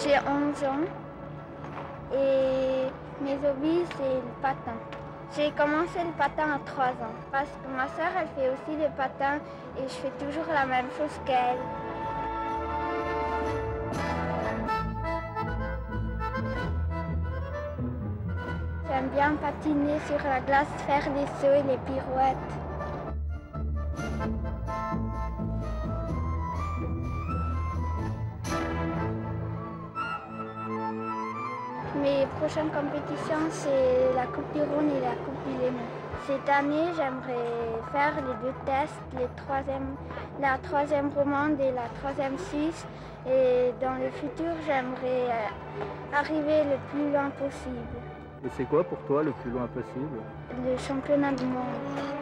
J'ai 11 ans et mes hobbies, c'est le patin. J'ai commencé le patin à 3 ans parce que ma soeur, elle fait aussi des patins et je fais toujours la même chose qu'elle. J'aime bien patiner sur la glace, faire des sauts et les pirouettes. Mes prochaines compétitions, c'est la Coupe du Rhône et la Coupe du Léman. Cette année, j'aimerais faire les deux tests, les troisième, la troisième romande et la troisième suisse. Et dans le futur, j'aimerais euh, arriver le plus loin possible. Et c'est quoi pour toi le plus loin possible? Le championnat du monde.